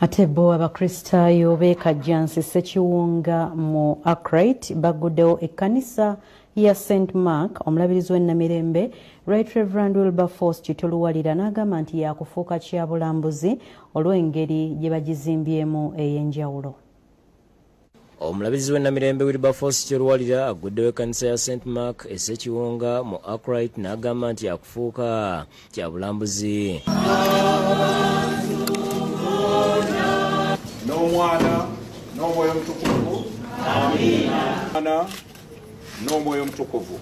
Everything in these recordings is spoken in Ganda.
ate bo abakristaayo beekajjansi sekiwunga mu acrit baguddewo ekkanisa ya st mark omulabirizi w'ennamirembe right reverand wilberforce kitoluwalira n'agamba nti yakufuuka kyabulambuzi olw'engeri gye bagizimbyemu ey'enjawulo. Omulabirizi w'ennamirembe wilberforce kyoluwalira aguddewo ekkanisa ya st mark esekiwunga mu acrit n'agamba nti yakufuuka kyabulambuzi n'omwoyo omutukuvu mwana n'omwoyo omutukuvu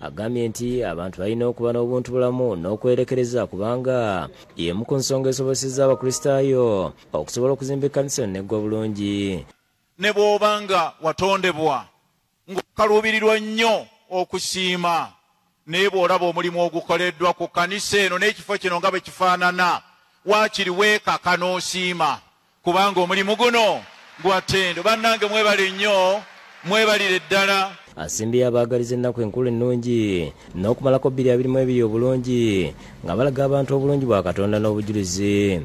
agambye nti abantu balina okuba n'obuntu bulamu n'okwerekereza kubanga y'emu ku nsonga esobozesezza abakristaayo okusobola okuzimba ekkanisa eno neggwa bulungi. Ne bw'obanga watondebwa ng'okaluubirirwa nnyo okusiima naye bw'olaba omulimu ogukoleddwa ku kanisa eno n'ekifo kino nga bwe kifaanana waakiri weekaka n'osiima. Kubanga omulimu guno gwa ttendo. Bannange mwebale nnyo mwebalire eddala asimbye abaagaliza ennaku enkulu ennungi n'okumalako bbiri abirimu ebiri obulungi nga balaga abantu obulungi bwa katonda n'obujulizi.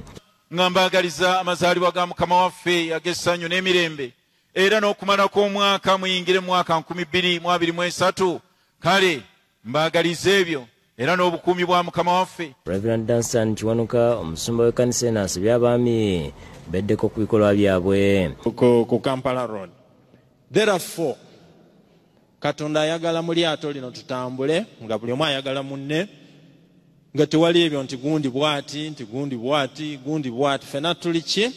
Nga mbaagaliza amazaalibwa ga mukama waffe ag'essanyu n'emirembe. Era n'okumalako omwaka muyingire mu mwaka 2023 kale mbaagaliza ebyo era n'obukuumi bwa mukama waffe. Reverand danson kiwanuka omusumba w'ekkanisa eno asabye abaami beddeko ku bikolwa byabwe. Ku ku kampala road. Therefore katonda ayagala mu lyato lino tutambule nga buli omu ayagala munne. Nga tewali ebyo nti gundi bwati nti gundi bwati gundi bwati fena tuli ki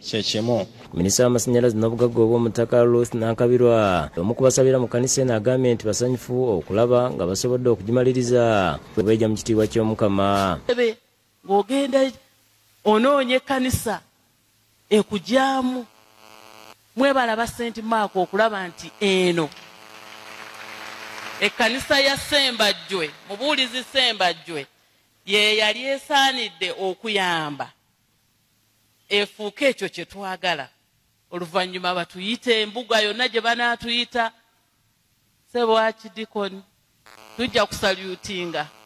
kyekimu minisita w'amasannyalaze n'obugagga obw'omutaka ruth nankabirwa omu kubasabira mu kanisa eno agambye nti basanyufu okulaba nga basobodde okugimaliriza. Beja mu kitiibwa ky'omukama. Ebe ng'ogenda onoonya ekkanisa ekugyamu mwebalaba senti maako okulaba nti eno. Ekkanisa ya sembajjwe mubuulizi sembajjwe ye yali esaanidde okuyamba efuuke ekyo kye twagala. Oluvannyuma batuyite embuga yonna gye banaatuyita. Sebwakidikoni tujja kusalyutinga